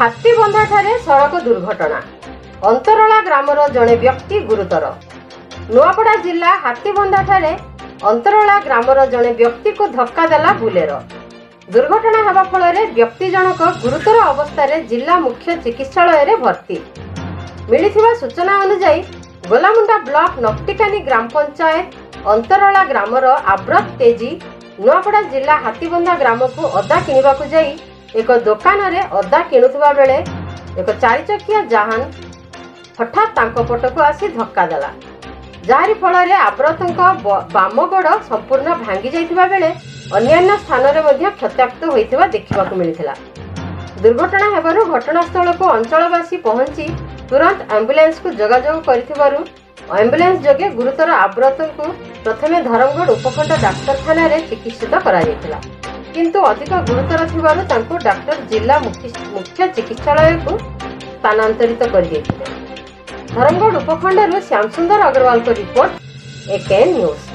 ହାତୀବନ୍ଧାଠାରେ ସଡ଼କ ଦୁର୍ଘଟଣା। ଅନ୍ତରଳା ଗ୍ରାମର ଜଣେ ବ୍ୟକ୍ତି ଗୁରୁତର। ନୂଆପଡ଼ା ଜିଲ୍ଲା ହାତୀବନ୍ଧାଠାରେ ଅନ୍ତରଳା ଗ୍ରାମର ଜଣେ ବ୍ୟକ୍ତିକୁ ଧକ୍କା ଦେଲା ବୁଲେର। ଦୁର୍ଘଟଣା ହେବା ଫଳରେ ବ୍ୟକ୍ତି ଜଣକ ଗୁରୁତର ଅବସ୍ଥାରେ ଜିଲ୍ଲା ମୁଖ୍ୟ ଚିକିତ୍ସାଳୟରେ ଭର୍ତ୍ତି। ମିଳିଥିବା ସୂଚନା ଅନୁଯାୟୀ ଗୋଲାମୁଣ୍ଡା ବ୍ଲକ ନକ୍ଟିକାନି ଗ୍ରାମ ପଞ୍ଚାୟତ ଅନ୍ତରଳା ଗ୍ରାମର ଆବ୍ରତ ତେଜି ନୂଆପଡ଼ା ଜିଲ୍ଲା ହାତୀବନ୍ଧା ଗ୍ରାମକୁ ଅଦା କିଣିବାକୁ ଯାଇ ଏକ ଦୋକାନରେ ଅଦା କିଣୁଥିବା ବେଳେ ଏକ ଚାରିଚକିଆ ଜାହାନ ହଠାତ୍ ତାଙ୍କ ପଟକୁ ଆସି ଧକ୍କା ଦେଲା। ଯାହାରି ଫଳରେ ଆବ୍ରତଙ୍କ ବାମ ଗୋଡ଼ ସମ୍ପୂର୍ଣ୍ଣ ଭାଙ୍ଗି ଯାଇଥିବା ବେଳେ ଅନ୍ୟାନ୍ୟ ସ୍ଥାନରେ ମଧ୍ୟ କ୍ଷତାକ୍ତ ହୋଇଥିବା ଦେଖିବାକୁ ମିଳିଥିଲା। ଦୁର୍ଘଟଣା ହେବାରୁ ଘଟଣାସ୍ଥଳକୁ ଅଞ୍ଚଳବାସୀ ପହଞ୍ଚି ତୁରନ୍ତ ଆମ୍ବୁଲାନ୍ସକୁ ଯୋଗାଯୋଗ କରିଥିବାରୁ ଆମ୍ବୁଲାନ୍ସ ଯୋଗେ ଗୁରୁତର ଆବ୍ରତଙ୍କୁ ପ୍ରଥମେ ଧରମଗଡ଼ ଉପଖଣ୍ଡ ଡାକ୍ତରଖାନାରେ ଚିକିତ୍ସିତ କରାଯାଇଥିଲା। କିନ୍ତୁ ଅଧିକ ଗୁରୁତର ଥିବାରୁ ତାଙ୍କୁ ଡାକ୍ତର ଜିଲ୍ଲା ମୁଖ୍ୟ ମୁଖ୍ୟ ଚିକିତ୍ସାଳୟକୁ ସ୍ଥାନାନ୍ତରିତ କରିଦେଇଥିଲେ। ଧରମଗଡ଼ ଉପଖଣ୍ଡରୁ ଶ୍ୟାମସୁନ୍ଦର ଅଗ୍ରୱାଲଙ୍କ ରିପୋର୍ଟ ଏକେଏନ୍ ନ୍ୟୁଜ୍।